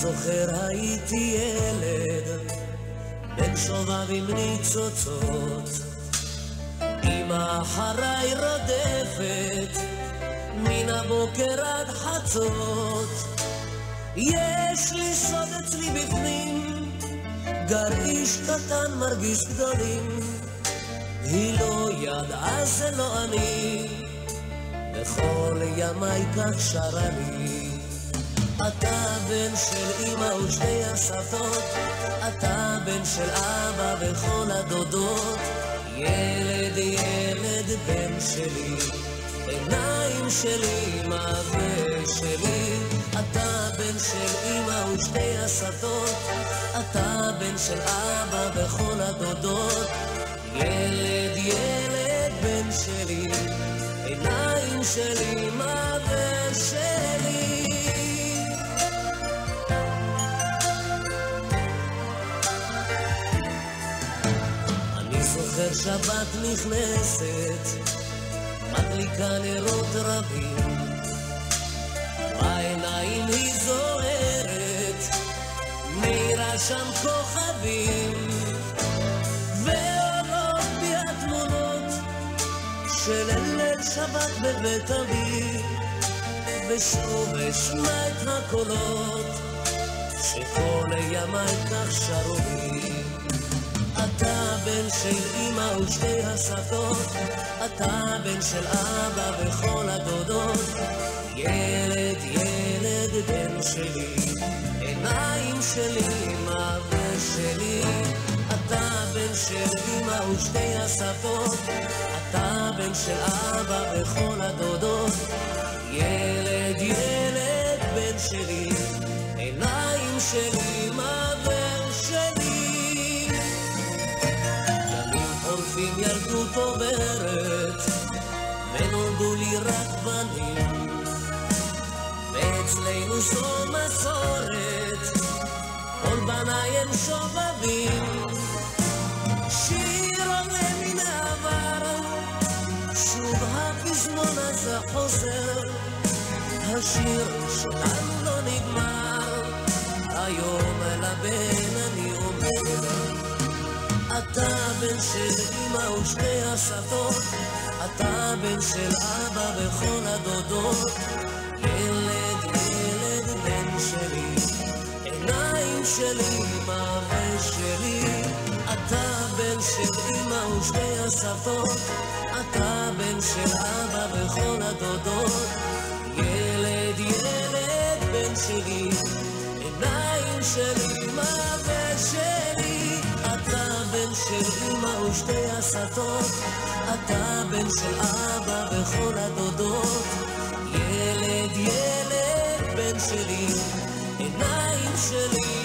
זוכר הייתי ילד, בן שובב עם ניצוצות, אמא אחריי רודפת, מן הבוקר עד חצות. יש לי סוד אצלי בפנים, גר איש קטן מרגיש גדולים. היא לא ידעה זה לא אני, וכל ימיי כך שרה לי. אתה בן של אמא ושתי הסבתות, אתה בן של אבא וכל הדודות, ילד ילד בן שלי, עיניים של אמא ושלי, אתה בן של אמא ושתי הסבתות, אתה בן של אבא וכל הדודות, ילד ילד בן שלי, עיניים של אמא זוכר שבת נכנסת, מדליקה נרות רבים, בעיניים היא זוהרת, מאירה שם כוכבים, ועולות בי התמונות של ליל שבת בבית אבי, ושוב אשמע את הקולות שכל ימיי כך שרו לי. בן של אמא ושתי הסבתות, אתה בן של אבא וכל הדודות. ילד, ילד בן שלי, עיניים של אמא ושלי. אתה בן של אמא ושתי הסבתות, אתה בן של אבא וכל הדודות. ילד, ילד בן שלי, עיניים של אמא חולפים ילדות עוברת, ונולדו לי רק בנים. ואצלנו זו מסורת, כל בניי הם שובבים. שיר עולה מן העבר, שוב הפזמון הזה חוזר. השיר שלנו לא נגמר, היום אל הבן. אתה בן של אמא ושתי הסבתות, אתה בן של אבא וכל הדודות. ילד, ילד בן שלי, עיניים של אמא ושלי. אתה בן של אמא ושתי הסבתות, אתה בן של אבא וכל הדודות. ילד, ילד בן שלי, עיניים של אמא אמא ושתי הסבתות, אתה בן של אבא וכל הדודות. ילד, ילד בן שלי, עיניים של אמא ושלי.